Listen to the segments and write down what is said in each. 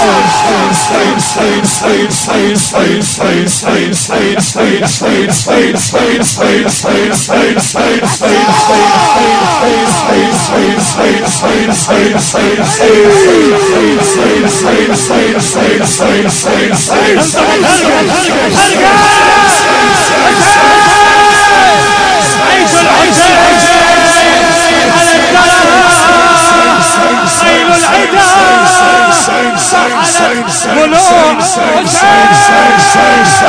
Action! Action!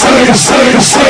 say, say, say.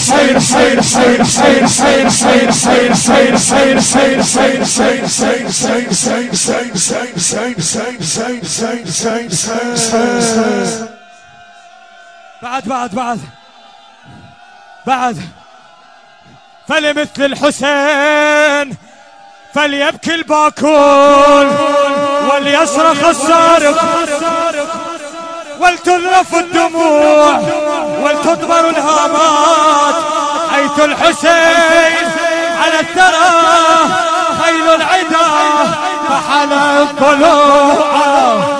say بعد بعد بعد. بعد. فلمثل الحسين فليبكي الباكون وليصرخ الصارخ ولتذرف الدموع ولتدبر الهامات. الحسين على الثرى خيل العدا فحل الضلوع.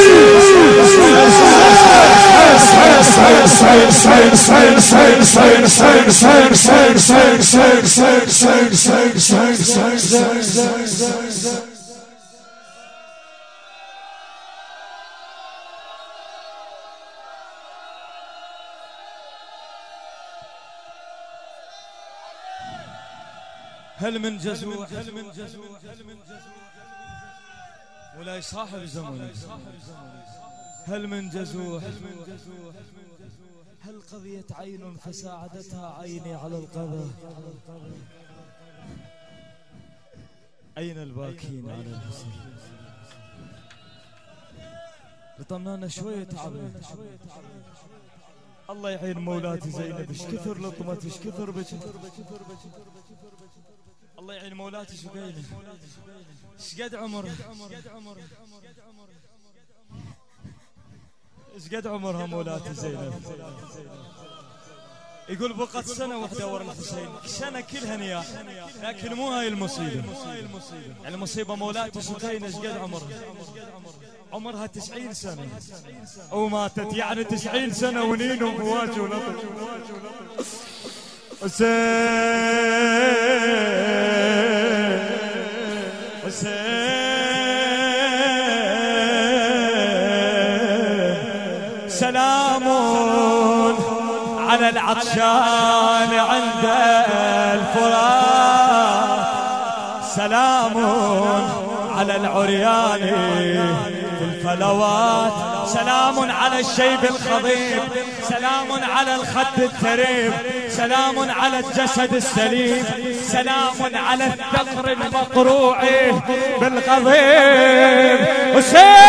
هل من جزوع هل من جزوع هل من جزوع ولا يصاحب زمن هل من جزوح هل قضيت عين فساعدتها عيني على القضاء؟ أين الباكين على الحسين لطمنانا شوية تعبنا الله يعين مولاتي زينب. إيش كثر لطمتي إيش كثر بجها الله يعين مولاتي سكينة. شقد قد شقد إيش شقد عمرها مولاتي زينب. يقول بقت سنة واحدة ورا الحسين. سنة كلها نياح. لكن مو هاي المصيبة. يعني المصيبة مولاتي سكينة شقد عمرها عمرها تسعين سنة. وماتت يعني تسعين سنة ونين وبواج ولطف حسين! سلام على العطشان عند الفرات سلام على العريان في الفلوات. سلام على الشيب الخضيب. سلام على الخد التريب. سلام على الجسد السليم سلام على الثقر المقروع بالقضيب. حسين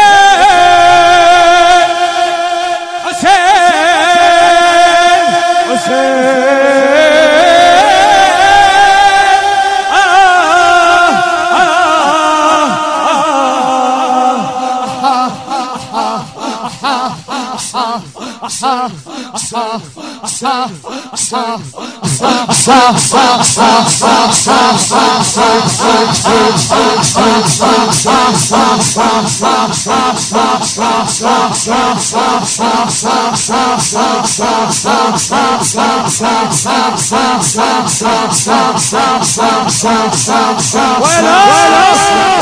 Bueno, bueno.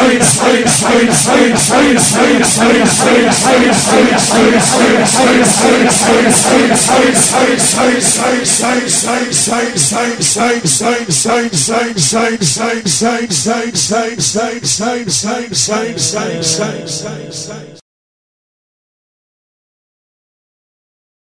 same same same same same